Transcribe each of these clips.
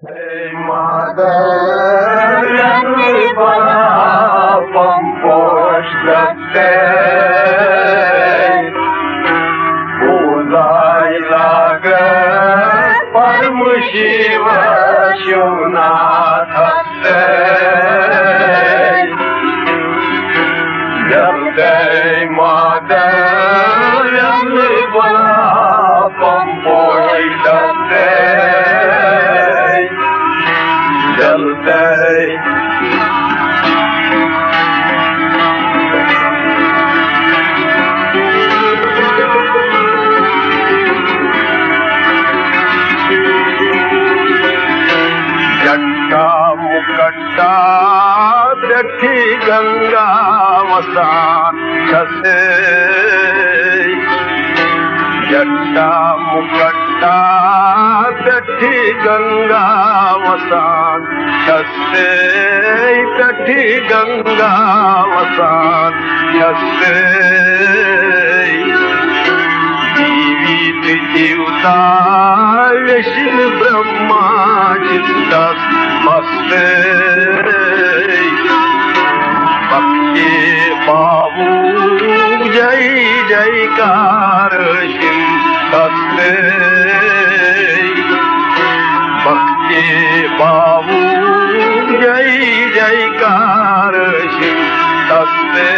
Hey mother, emri bana bomboş göster. Uzayla göz varmış başına taster. Mother, emri जल जट्टा मुकट्टा दठी गंगा वसान छसे जट्टा मुकट्टा दठी गंगा वसान छसे दठी गंगा वसान छसे जीवित जीवता ब्रह्मा चित्तस मस्ते भक्ति बाबू जय जयकार सिंहस्ते भक्ति बाबू जय जयकार सिंहस्ते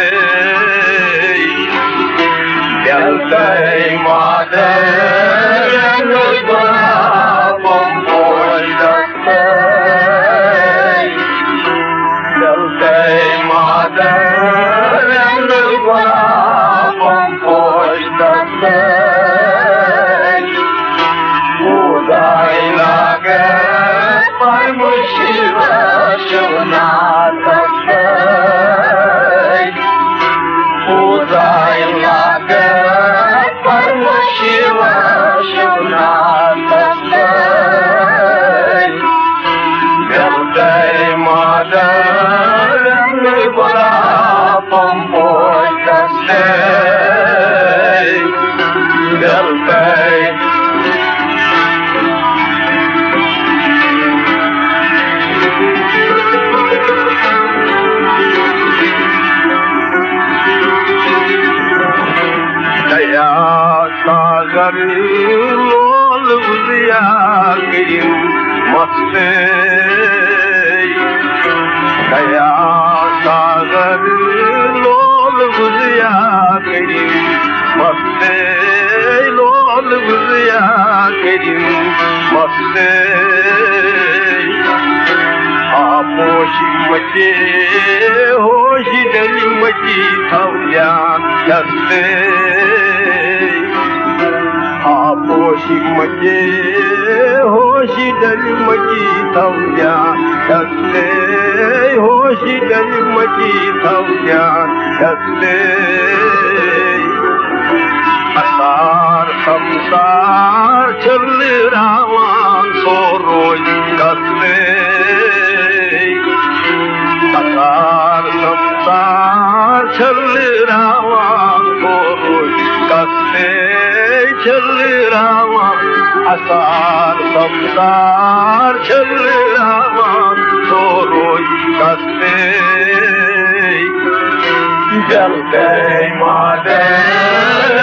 जय शिव शिवनाथ पूजाय लाग शिव जय माधव बड़ा पंपोष लोल बुदिया गिरिम मस्ते दया सागर लोल बुदिया गिरिम मस्ते लोल बुदिया गिरिम मस्ते आपोशी मचे थवल्या दस्ते मचे होशी दस्ते होशी डली मची थवल्या दस्ते असार संसार चल रावान सोरोज कसते असार संसार चल रावान सोरोज कसते चल रावान असार संसार चल रावान सोरोज कसते जल जय माधव